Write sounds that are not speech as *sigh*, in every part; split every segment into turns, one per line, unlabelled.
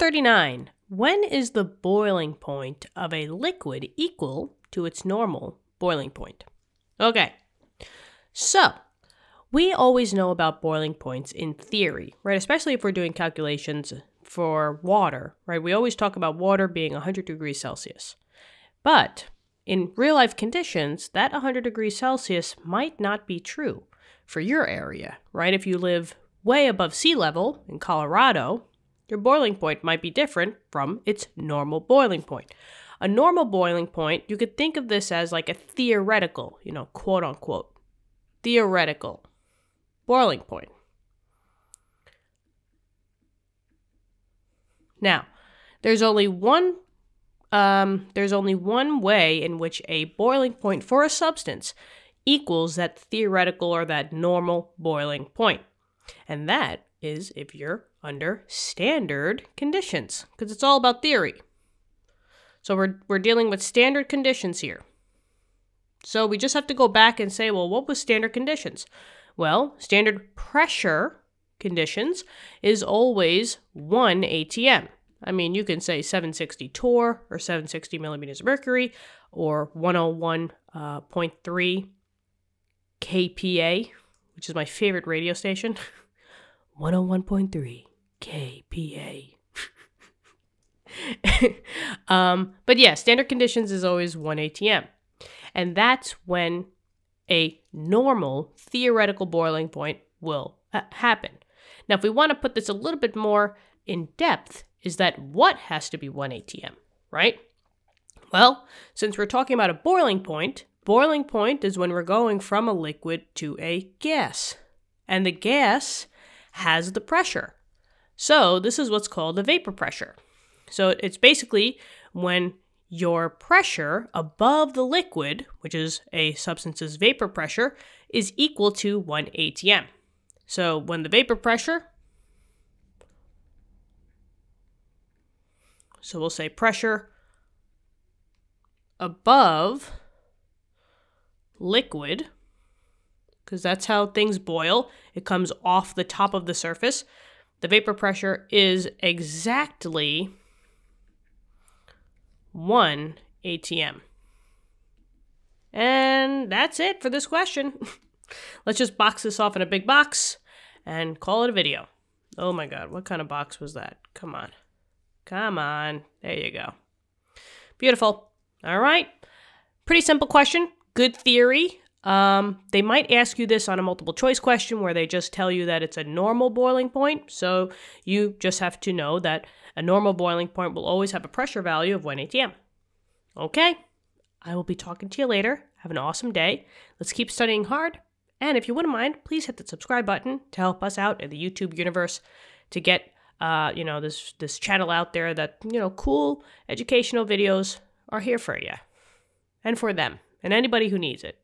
39. When is the boiling point of a liquid equal to its normal boiling point? Okay, so we always know about boiling points in theory, right? Especially if we're doing calculations for water, right? We always talk about water being 100 degrees Celsius. But in real life conditions, that 100 degrees Celsius might not be true for your area, right? If you live way above sea level in Colorado, your boiling point might be different from its normal boiling point. A normal boiling point, you could think of this as like a theoretical, you know, quote unquote, theoretical boiling point. Now, there's only one um, there's only one way in which a boiling point for a substance equals that theoretical or that normal boiling. And that is if you're under standard conditions, because it's all about theory. So we're, we're dealing with standard conditions here. So we just have to go back and say, well, what was standard conditions? Well, standard pressure conditions is always 1 ATM. I mean, you can say 760 torr or 760 millimeters of mercury or 101.3 uh, kPa, which is my favorite radio station. *laughs* 101.3 kPa. *laughs* um, but yeah, standard conditions is always 1 ATM. And that's when a normal theoretical boiling point will ha- happen. Now, if we want to put this a little bit more in depth, is that what has to be 1 ATM, right? Well, since we're talking about a boiling point, boiling point is when we're going from a liquid to a gas. And the gas has the pressure. So, this is what's called the vapor pressure. So, it's basically when your pressure above the liquid, which is a substance's vapor pressure, is equal to 1 atm. So, when the vapor pressure So we'll say pressure above liquid, because that's how things boil. It comes off the top of the surface. The vapor pressure is exactly 1 atm. And that's it for this question. *laughs* Let's just box this off in a big box and call it a video. Oh my god, what kind of box was that? Come on. Come on. There you go. Beautiful. All right. Pretty simple question. Good theory. Um, they might ask you this on a multiple choice question where they just tell you that it's a normal boiling point. So you just have to know that a normal boiling point will always have a pressure value of 1 atm. Okay. I will be talking to you later. Have an awesome day. Let's keep studying hard. And if you wouldn't mind, please hit the subscribe button to help us out in the YouTube universe to get uh, you know, this this channel out there that you know, cool educational videos are here for you and for them and anybody who needs it.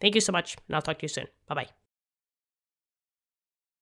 Thank you so much, and I'll talk to you soon. Bye bye.